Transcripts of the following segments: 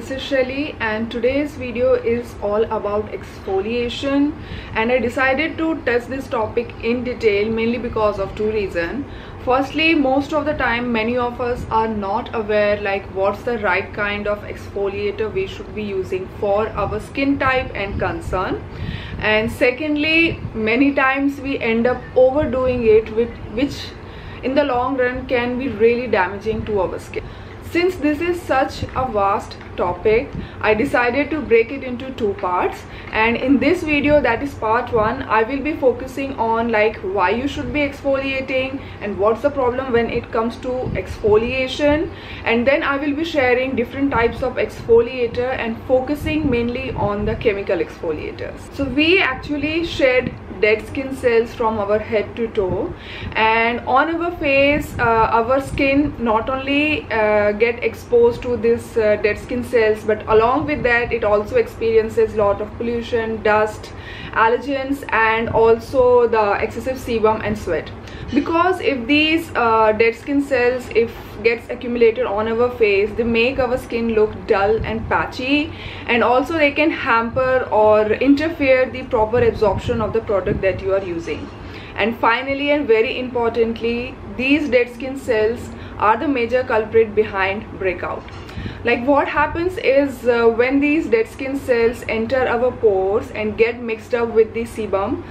this is Shelley and today's video is all about exfoliation and I decided to test this topic in detail mainly because of two reasons. Firstly most of the time many of us are not aware like what's the right kind of exfoliator we should be using for our skin type and concern. And secondly many times we end up overdoing it with which in the long run can be really damaging to our skin since this is such a vast topic I decided to break it into two parts. And in this video that is part 1 I will be focusing on like why you should be exfoliating and what's the problem when it comes to exfoliation. And then I will be sharing different types of exfoliator and focusing mainly on the chemical exfoliators. So we actually shed dead skin cells from our head to toe. And on our face uh, our skin not only uh, get exposed to this uh, dead skin cells but along with that it also experiences lot of pollution dust allergens and also the excessive sebum and sweat because if these uh, dead skin cells if gets accumulated on our face they make our skin look dull and patchy. And also they can hamper or interfere the proper absorption of the product that you are using. And finally and very importantly these dead skin cells are the major culprit behind breakout like what happens is uh, when these dead skin cells enter our pores and get mixed up with the sebum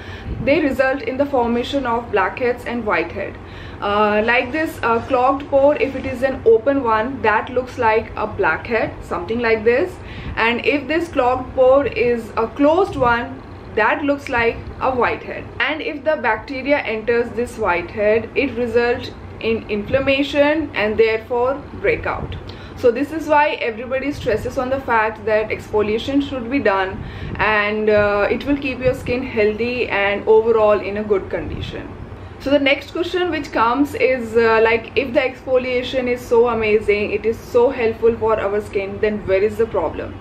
they result in the formation of blackheads and whitehead. Uh, like this uh, clogged pore if it is an open one that looks like a blackhead something like this. And if this clogged pore is a closed one that looks like a whitehead. And if the bacteria enters this whitehead it results in inflammation and therefore breakout so this is why everybody stresses on the fact that exfoliation should be done and uh, it will keep your skin healthy and overall in a good condition. So the next question which comes is uh, like if the exfoliation is so amazing it is so helpful for our skin then where is the problem?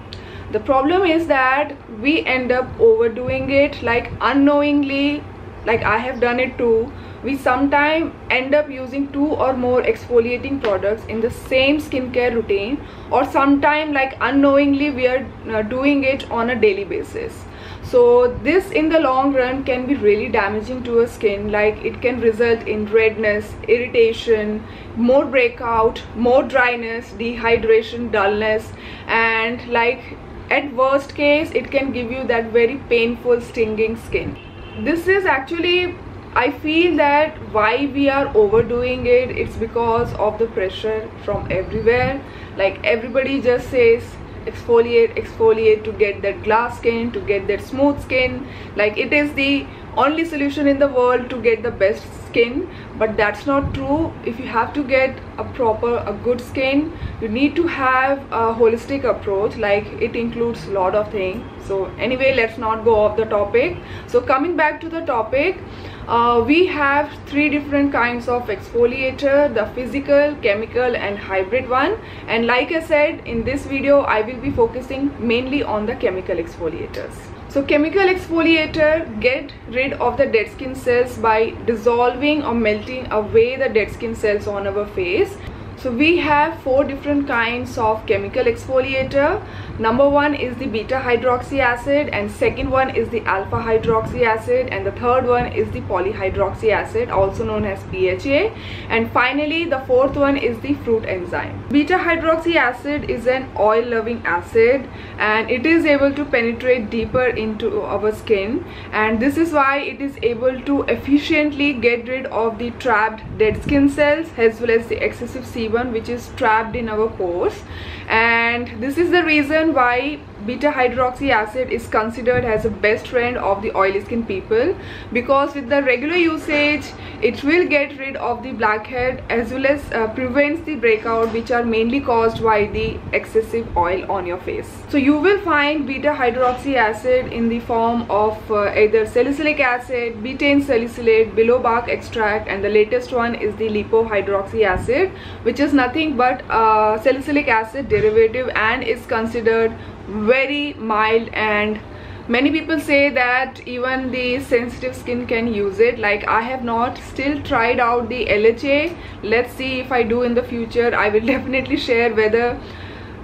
The problem is that we end up overdoing it like unknowingly like i have done it too we sometimes end up using two or more exfoliating products in the same skincare routine or sometimes like unknowingly we are uh, doing it on a daily basis. So this in the long run can be really damaging to a skin. Like it can result in redness irritation more breakout more dryness dehydration dullness. And like at worst case it can give you that very painful stinging skin. This is actually I feel that why we are overdoing it it's because of the pressure from everywhere. Like everybody just says exfoliate exfoliate to get that glass skin to get that smooth skin. Like it is the only solution in the world to get the best skin but that's not true. If you have to get a proper a good skin you need to have a holistic approach. Like it includes a lot of things. So anyway let's not go off the topic. So coming back to the topic uh, we have three different kinds of exfoliator the physical chemical and hybrid one. And like i said in this video i will be focusing mainly on the chemical exfoliators. So chemical exfoliator get rid of the dead skin cells by dissolving or melting away the dead skin cells on our face so we have four different kinds of chemical exfoliator. Number one is the beta hydroxy acid and second one is the alpha hydroxy acid and the third one is the polyhydroxy acid also known as PHA and finally the fourth one is the fruit enzyme. Beta hydroxy acid is an oil loving acid and it is able to penetrate deeper into our skin. And this is why it is able to efficiently get rid of the trapped dead skin cells as well as the excessive sebum which is trapped in our pores and this is the reason why beta hydroxy acid is considered as a best friend of the oily skin people because with the regular usage it will get rid of the blackhead as well as uh, prevents the breakout which are mainly caused by the excessive oil on your face. So you will find beta hydroxy acid in the form of uh, either salicylic acid betaine salicylate willow bark extract and the latest one is the lipohydroxy acid which is nothing but uh, salicylic acid derivative and is considered very mild and many people say that even the sensitive skin can use it. Like i have not still tried out the lha let's see if i do in the future. I will definitely share whether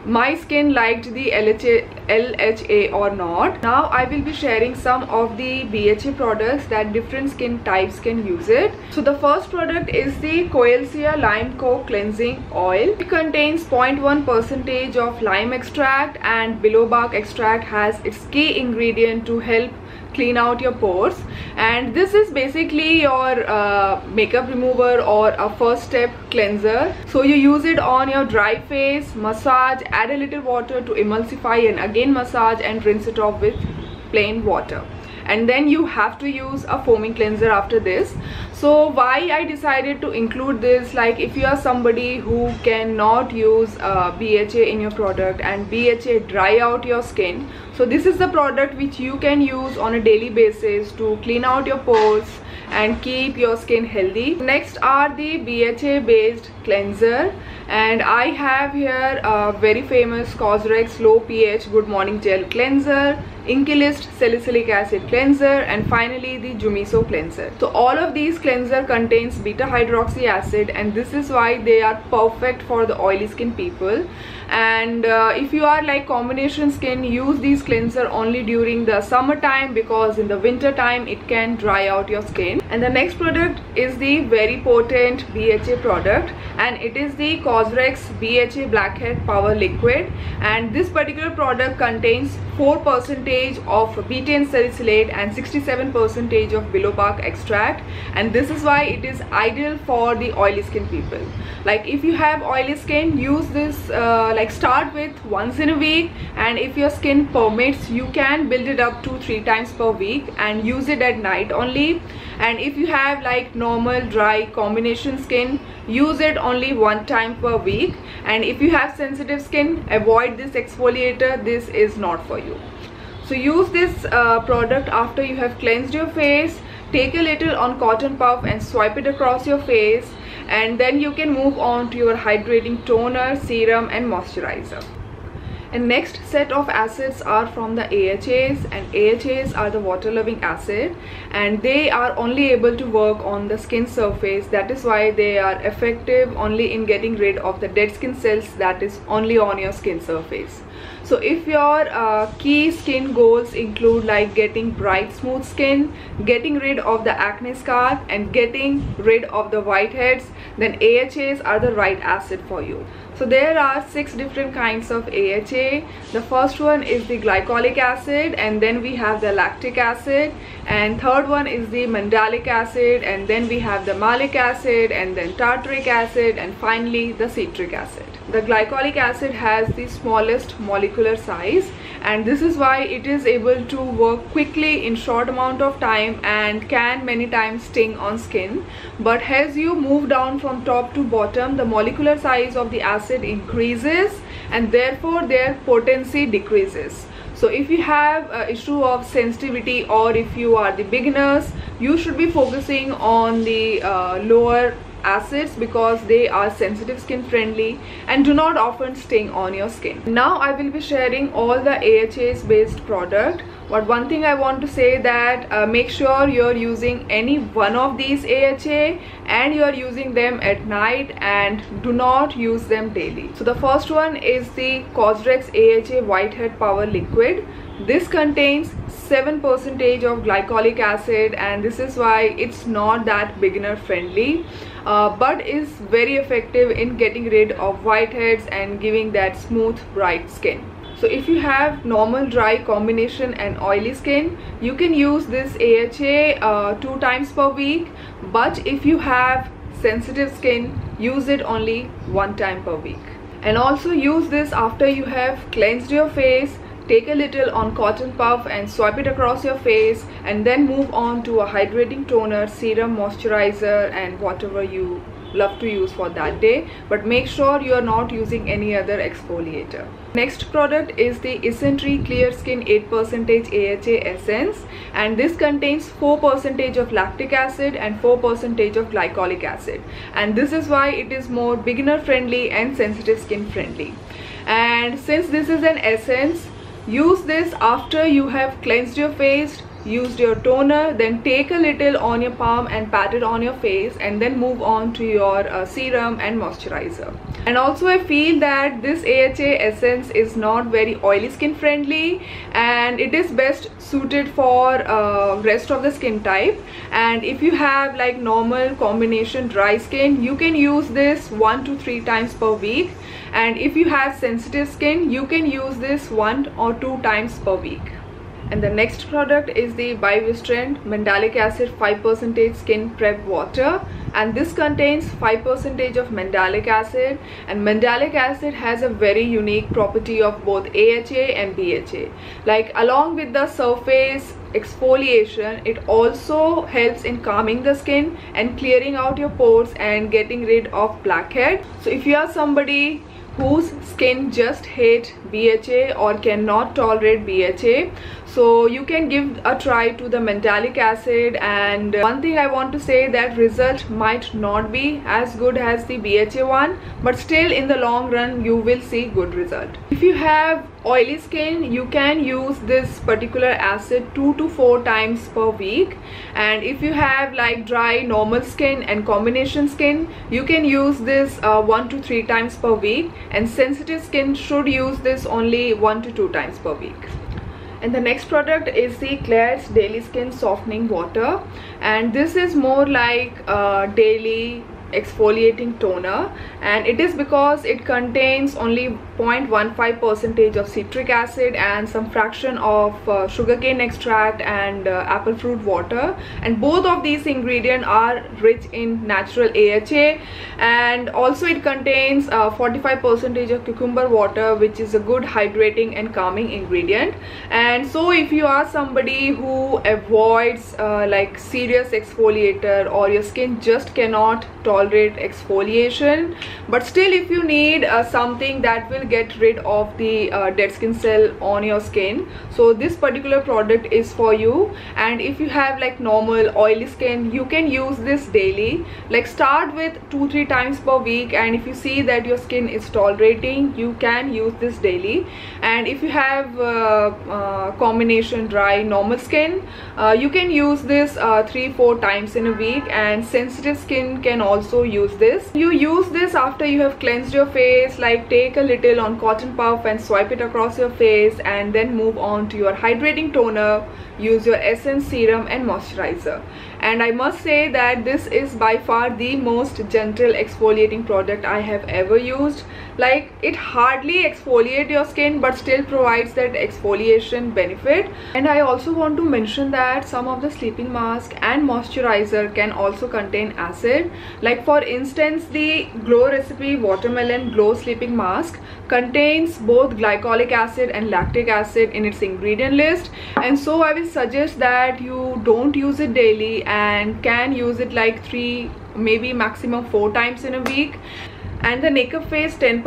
my skin liked the LHA, LHA or not. Now I will be sharing some of the BHA products that different skin types can use it. So the first product is the Koelcia Lime Co Cleansing Oil. It contains 0.1 percentage of lime extract and willow bark extract has its key ingredient to help clean out your pores. And this is basically your uh, makeup remover or a first step cleanser. So you use it on your dry face massage add a little water to emulsify and again massage and rinse it off with plain water and then you have to use a foaming cleanser after this. So why I decided to include this like if you are somebody who cannot use uh, BHA in your product and BHA dry out your skin so this is the product which you can use on a daily basis to clean out your pores and keep your skin healthy. Next are the BHA based cleanser. And I have here a very famous Cosrx low pH good morning gel cleanser Inkey List salicylic acid cleanser and finally the Jumiso cleanser. So all of these cleanser contains beta hydroxy acid and this is why they are perfect for the oily skin people. And uh, if you are like combination skin use these cleanser only during the summertime because in the winter time it can dry out your skin. And the next product is the very potent BHA product and it is the Cosrx BHA Blackhead Power Liquid. And this particular product contains 4 percentage of betaine salicylate and 67 percentage of willow bark extract. And this is why it is ideal for the oily skin people. Like if you have oily skin use this uh, like start with once in a week. And if your skin permits you can build it up to three times per week and use it at night only and if you have like normal dry combination skin use it only one time per week. And if you have sensitive skin avoid this exfoliator. This is not for you. So use this uh, product after you have cleansed your face. Take a little on cotton puff and swipe it across your face. And then you can move on to your hydrating toner serum and moisturizer and next set of acids are from the AHAs and AHAs are the water loving acid and they are only able to work on the skin surface. That is why they are effective only in getting rid of the dead skin cells that is only on your skin surface. So if your uh, key skin goals include like getting bright smooth skin getting rid of the acne scar and getting rid of the whiteheads then AHAs are the right acid for you so there are six different kinds of AHA. The first one is the glycolic acid and then we have the lactic acid and third one is the mandelic acid and then we have the malic acid and then tartaric acid and finally the citric acid. The glycolic acid has the smallest molecular size and this is why it is able to work quickly in short amount of time and can many times sting on skin. But as you move down from top to bottom the molecular size of the acid increases and therefore their potency decreases. So if you have issue of sensitivity or if you are the beginners you should be focusing on the uh, lower acids because they are sensitive skin friendly and do not often sting on your skin. Now I will be sharing all the AHAs based product but one thing I want to say that uh, make sure you're using any one of these AHA and you're using them at night and do not use them daily. So the first one is the Cosrx AHA Whitehead Power Liquid. This contains 7 percentage of glycolic acid and this is why it's not that beginner friendly uh, but is very effective in getting rid of whiteheads and giving that smooth bright skin. So if you have normal dry combination and oily skin you can use this AHA uh, two times per week. But if you have sensitive skin use it only one time per week. And also use this after you have cleansed your face take a little on cotton puff and swipe it across your face and then move on to a hydrating toner serum moisturizer and whatever you love to use for that day. But make sure you are not using any other exfoliator. Next product is the Isntree clear skin 8% AHA essence and this contains 4% of lactic acid and 4% of glycolic acid. And this is why it is more beginner friendly and sensitive skin friendly. And since this is an essence use this after you have cleansed your face used your toner then take a little on your palm and pat it on your face and then move on to your uh, serum and moisturizer. And also I feel that this AHA essence is not very oily skin friendly and it is best suited for uh, rest of the skin type. And if you have like normal combination dry skin you can use this one to three times per week and if you have sensitive skin you can use this one or two times per week. And the next product is the By Wishtrend Mandelic Acid 5% Skin Prep Water. And this contains 5% of mandelic acid. And mandelic acid has a very unique property of both AHA and BHA like along with the surface exfoliation it also helps in calming the skin and clearing out your pores and getting rid of blackhead. So if you are somebody whose skin just hate BHA or cannot tolerate BHA so you can give a try to the mandelic acid and one thing I want to say that result might not be as good as the BHA one but still in the long run you will see good result. If you have oily skin you can use this particular acid two to four times per week. And if you have like dry normal skin and combination skin you can use this uh, one to three times per week. And sensitive skin should use this only one to two times per week and the next product is the Klairs daily skin softening water. And this is more like uh, daily exfoliating toner and it is because it contains only 0.15 percentage of citric acid and some fraction of uh, sugarcane extract and uh, apple fruit water. And both of these ingredients are rich in natural AHA and also it contains 45 uh, percentage of cucumber water which is a good hydrating and calming ingredient. And so if you are somebody who avoids uh, like serious exfoliator or your skin just cannot tolerate exfoliation. But still if you need uh, something that will get rid of the uh, dead skin cell on your skin so this particular product is for you. And if you have like normal oily skin you can use this daily. Like start with two three times per week. And if you see that your skin is tolerating you can use this daily. And if you have uh, uh, combination dry normal skin uh, you can use this uh, three four times in a week. And sensitive skin can also use this. You use this after you have cleansed your face like take a little on cotton puff and swipe it across your face and then move on to your hydrating toner. Use your essence serum and moisturizer and I must say that this is by far the most gentle exfoliating product I have ever used. Like it hardly exfoliate your skin but still provides that exfoliation benefit. And I also want to mention that some of the sleeping mask and moisturizer can also contain acid. Like for instance the glow recipe watermelon glow sleeping mask contains both glycolic acid and lactic acid in its ingredient list. And so I will suggest that you don't use it daily and can use it like three maybe maximum four times in a week. And the Nakeup Face 10%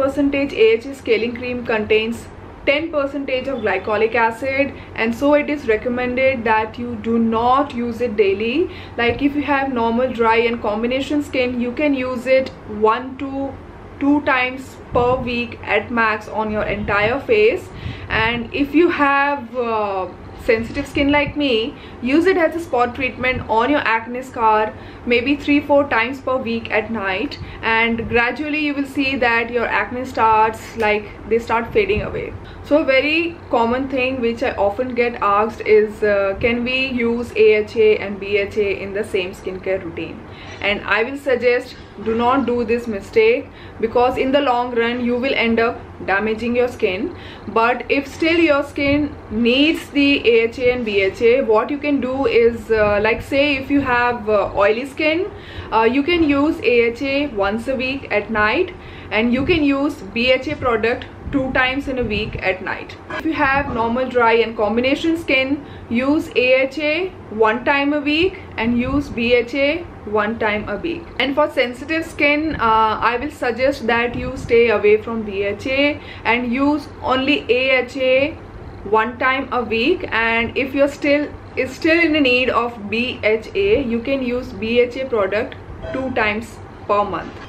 AHA scaling cream contains 10 percentage of glycolic acid and so it is recommended that you do not use it daily. Like if you have normal dry and combination skin you can use it one to two times per week at max on your entire face. And if you have uh, sensitive skin like me use it as a spot treatment on your acne scar maybe three four times per week at night and gradually you will see that your acne starts like they start fading away. So a very common thing which I often get asked is uh, can we use AHA and BHA in the same skincare routine? And I will suggest do not do this mistake because in the long run you will end up damaging your skin. But if still your skin needs the AHA and BHA what you can do is uh, like say if you have uh, oily skin uh, you can use AHA once a week at night and you can use BHA product two times in a week at night. If you have normal dry and combination skin, use AHA one time a week and use BHA one time a week. And for sensitive skin, uh, I will suggest that you stay away from BHA and use only AHA one time a week and if you're still is still in the need of BHA, you can use BHA product two times per month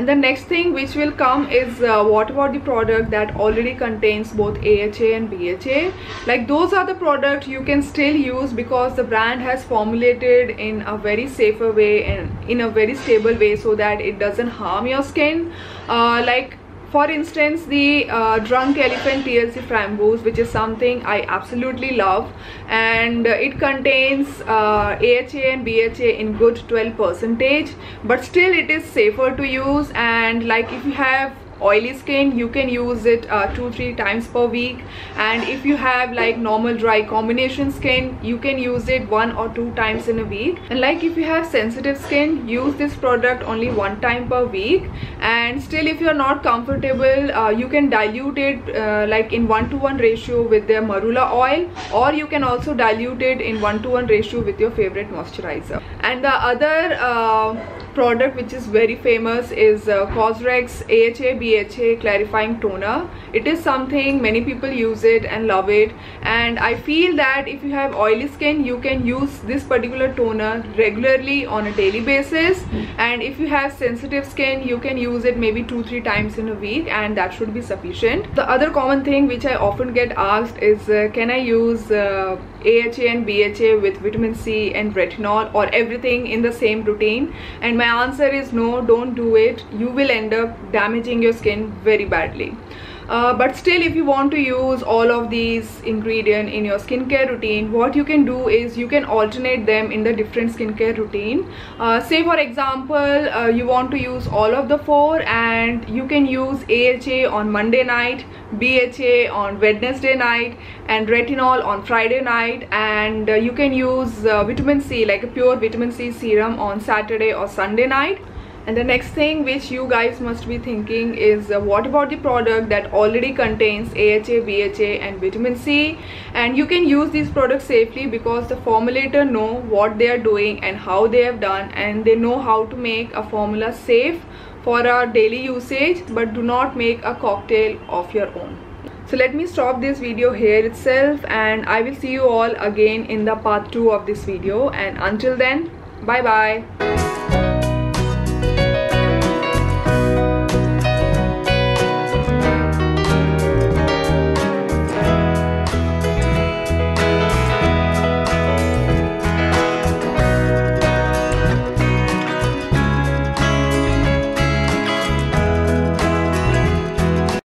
and the next thing which will come is uh, what about the product that already contains both AHA and BHA like those are the products you can still use because the brand has formulated in a very safer way and in a very stable way so that it doesn't harm your skin. Uh, like for instance the uh, drunk elephant TLC framboos which is something I absolutely love and it contains uh, AHA and BHA in good 12 percentage but still it is safer to use and like if you have oily skin you can use it uh, two three times per week. And if you have like normal dry combination skin you can use it one or two times in a week. And like if you have sensitive skin use this product only one time per week. And still if you're not comfortable uh, you can dilute it uh, like in one to one ratio with their marula oil or you can also dilute it in one to one ratio with your favorite moisturizer. And the other uh, product which is very famous is uh, Cosrx AHA BHA clarifying toner. It is something many people use it and love it. And I feel that if you have oily skin you can use this particular toner regularly on a daily basis. And if you have sensitive skin you can use it maybe two three times in a week and that should be sufficient. The other common thing which I often get asked is uh, can I use uh, AHA and BHA with vitamin C and retinol or everything in the same routine. And my answer is no don't do it. You will end up damaging your skin very badly uh, but still if you want to use all of these ingredients in your skincare routine what you can do is you can alternate them in the different skincare routine. Uh, say for example uh, you want to use all of the four and you can use AHA on Monday night BHA on Wednesday night and retinol on Friday night. And uh, you can use uh, vitamin C like a pure vitamin C serum on Saturday or Sunday night and the next thing which you guys must be thinking is uh, what about the product that already contains AHA, BHA and vitamin C? And you can use these products safely because the formulator know what they are doing and how they have done and they know how to make a formula safe for our daily usage but do not make a cocktail of your own. So let me stop this video here itself and I will see you all again in the part 2 of this video. And until then bye bye